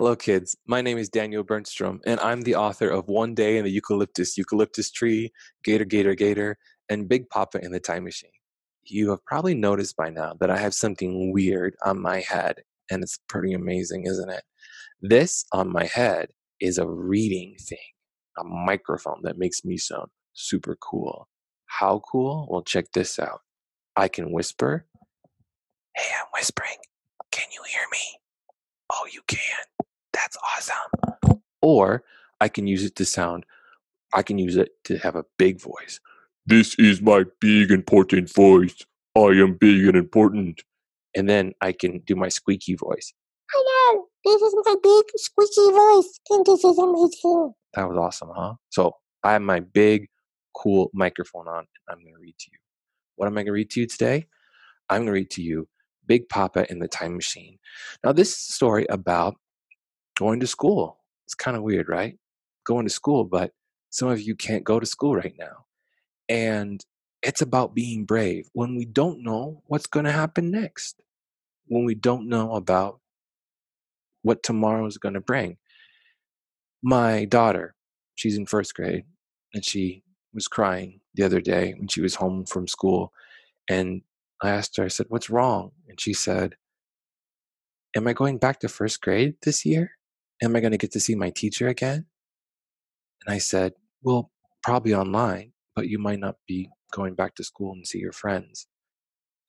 Hello, kids. My name is Daniel Bernstrom, and I'm the author of One Day in the Eucalyptus, Eucalyptus Tree, Gator, Gator, Gator, and Big Papa in the Time Machine. You have probably noticed by now that I have something weird on my head, and it's pretty amazing, isn't it? This on my head is a reading thing, a microphone that makes me sound super cool. How cool? Well, check this out. I can whisper. Hey, I'm whispering. Can you hear me? Oh, you can. That's awesome. Or I can use it to sound, I can use it to have a big voice. This is my big important voice. I am big and important. And then I can do my squeaky voice. Hello, this is my big squeaky voice, and this is amazing. That was awesome, huh? So I have my big, cool microphone on, and I'm going to read to you. What am I going to read to you today? I'm going to read to you Big Papa in the Time Machine. Now, this is a story about going to school. It's kind of weird, right? Going to school, but some of you can't go to school right now. And it's about being brave when we don't know what's going to happen next, when we don't know about what tomorrow is going to bring. My daughter, she's in first grade, and she was crying the other day when she was home from school. And I asked her, I said, What's wrong? And she said, Am I going back to first grade this year? Am I going to get to see my teacher again? And I said, Well, probably online, but you might not be going back to school and see your friends.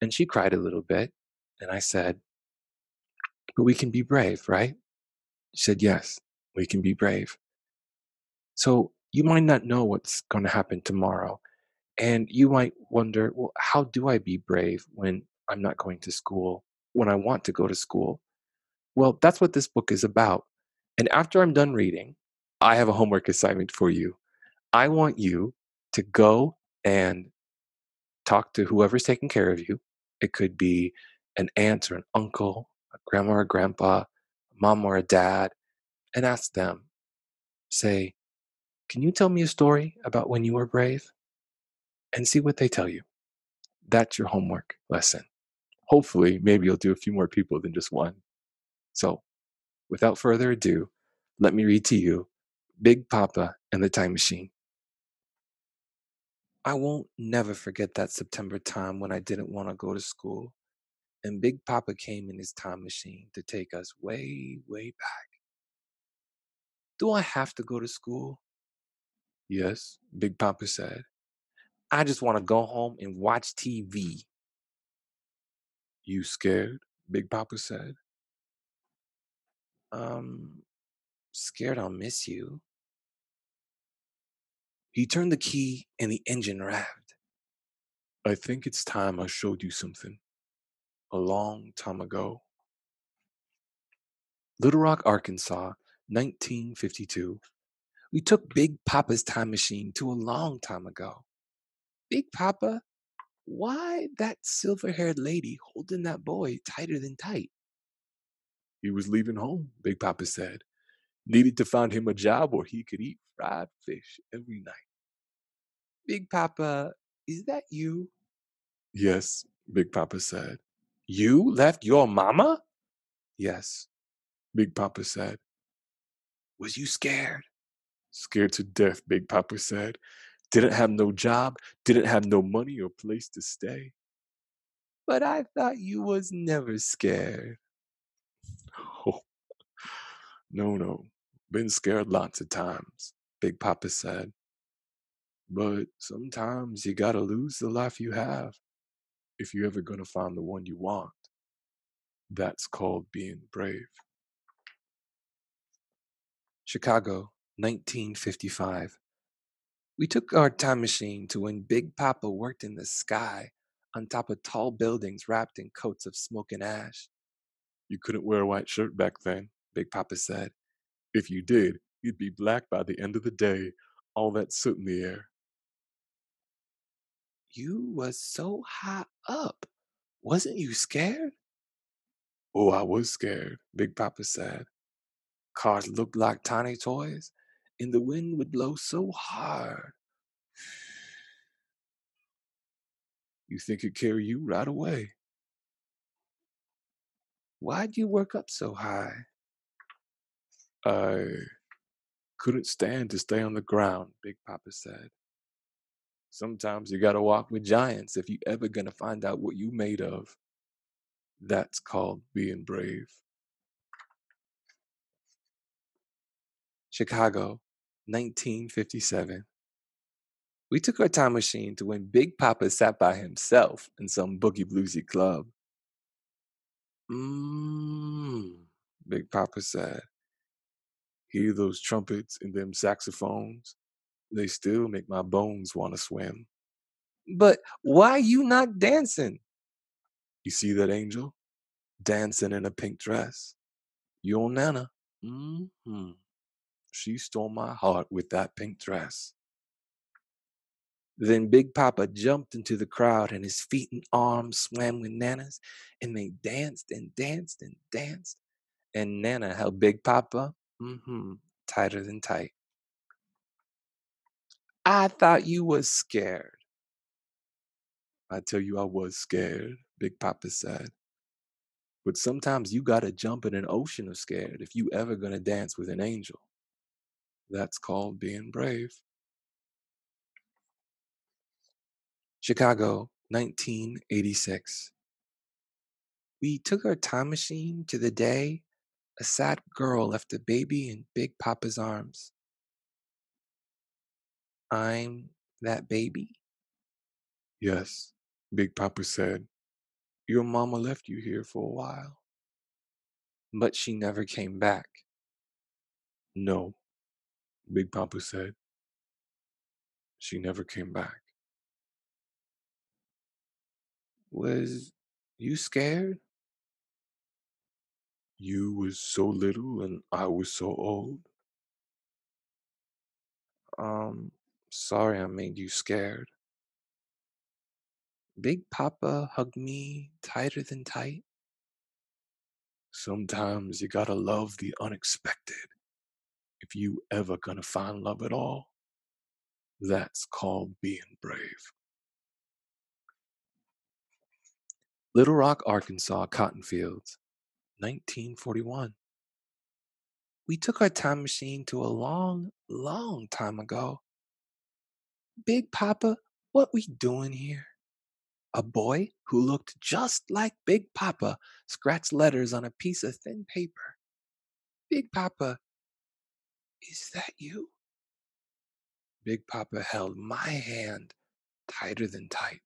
And she cried a little bit. And I said, But we can be brave, right? She said, Yes, we can be brave. So you might not know what's going to happen tomorrow. And you might wonder, well, how do I be brave when I'm not going to school, when I want to go to school? Well, that's what this book is about. And after I'm done reading, I have a homework assignment for you. I want you to go and talk to whoever's taking care of you. It could be an aunt or an uncle, a grandma or a grandpa, a mom or a dad, and ask them, say, Can you tell me a story about when you were brave? And see what they tell you. That's your homework lesson. Hopefully, maybe you'll do a few more people than just one. So, without further ado, let me read to you Big Papa and the Time Machine. I won't never forget that September time when I didn't want to go to school, and Big Papa came in his time machine to take us way, way back. Do I have to go to school? Yes, Big Papa said. I just want to go home and watch TV. You scared? Big Papa said. Um, scared I'll miss you. He turned the key and the engine revved. I think it's time I showed you something. A long time ago. Little Rock, Arkansas, 1952. We took Big Papa's time machine to a long time ago. Big Papa, why that silver haired lady holding that boy tighter than tight? He was leaving home, Big Papa said. Needed to find him a job where he could eat fried fish every night. Big Papa, is that you? Yes, Big Papa said. You left your mama? Yes, Big Papa said. Was you scared? Scared to death, Big Papa said. Didn't have no job, didn't have no money or place to stay. But I thought you was never scared. No, no. Been scared lots of times, Big Papa said. But sometimes you gotta lose the life you have if you're ever gonna find the one you want. That's called being brave. Chicago, 1955. We took our time machine to when Big Papa worked in the sky on top of tall buildings wrapped in coats of smoke and ash. You couldn't wear a white shirt back then, Big Papa said. If you did, you'd be black by the end of the day, all that soot in the air. You was so high up. Wasn't you scared? Oh, I was scared, Big Papa said. Cars looked like tiny toys, and the wind would blow so hard. You think it'd carry you right away. Why'd you work up so high? I couldn't stand to stay on the ground, Big Papa said. Sometimes you gotta walk with giants if you ever gonna find out what you made of. That's called being brave. Chicago, 1957. We took our time machine to when Big Papa sat by himself in some boogie bluesy club. Mmm, Big Papa said. Hear those trumpets and them saxophones? They still make my bones want to swim. But why you not dancing? You see that angel? Dancing in a pink dress. Your Nana. Mm-hmm. She stole my heart with that pink dress. Then Big Papa jumped into the crowd and his feet and arms swam with Nana's and they danced and danced and danced. And Nana held Big Papa mm-hmm, tighter than tight. I thought you was scared. I tell you, I was scared, Big Papa said. But sometimes you gotta jump in an ocean of scared if you ever gonna dance with an angel. That's called being brave. Chicago, 1986. We took our time machine to the day a sad girl left a baby in Big Papa's arms. I'm that baby? Yes, Big Papa said. Your mama left you here for a while. But she never came back. No, Big Papa said. She never came back. Was you scared? You was so little and I was so old. Um, sorry I made you scared. Big Papa hugged me tighter than tight. Sometimes you gotta love the unexpected. If you ever gonna find love at all, that's called being brave. Little Rock, Arkansas, cotton fields, 1941. We took our time machine to a long, long time ago. Big Papa, what we doing here? A boy who looked just like Big Papa scratched letters on a piece of thin paper. Big Papa, is that you? Big Papa held my hand tighter than tight.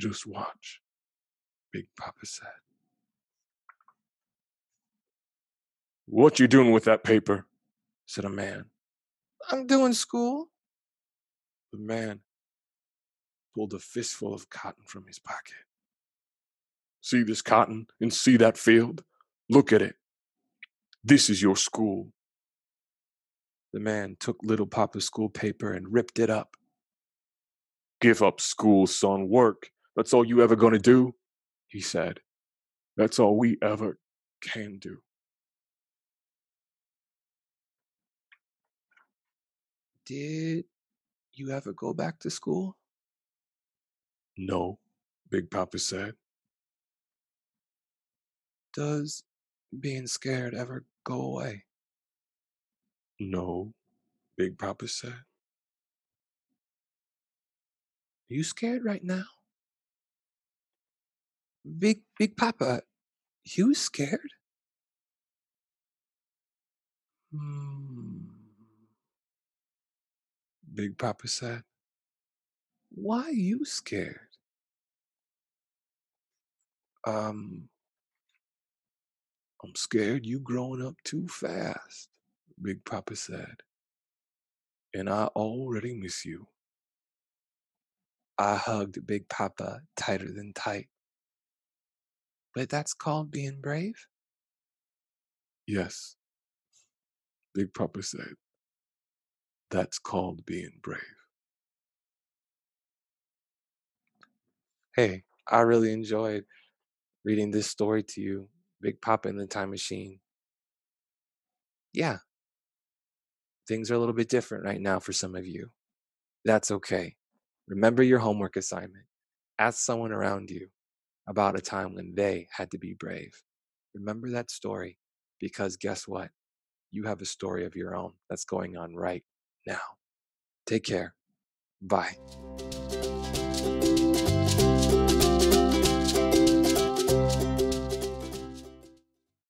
Just watch, Big Papa said. What you doing with that paper? said a man. I'm doing school. The man pulled a fistful of cotton from his pocket. See this cotton and see that field? Look at it. This is your school. The man took little Papa's school paper and ripped it up. Give up school, son. Work. That's all you ever gonna do, he said. That's all we ever can do. Did you ever go back to school? No, Big Papa said. Does being scared ever go away? No, Big Papa said. Are you scared right now? Big Big Papa, you scared? Hmm. Big Papa said. Why are you scared? Um, I'm scared you growing up too fast, Big Papa said. And I already miss you. I hugged Big Papa tighter than tight. But that's called being brave? Yes, Big Papa said. That's called being brave. Hey, I really enjoyed reading this story to you, Big Papa in the Time Machine. Yeah, things are a little bit different right now for some of you. That's okay. Remember your homework assignment. Ask someone around you about a time when they had to be brave. Remember that story because guess what? you have a story of your own that's going on right now. Take care. Bye.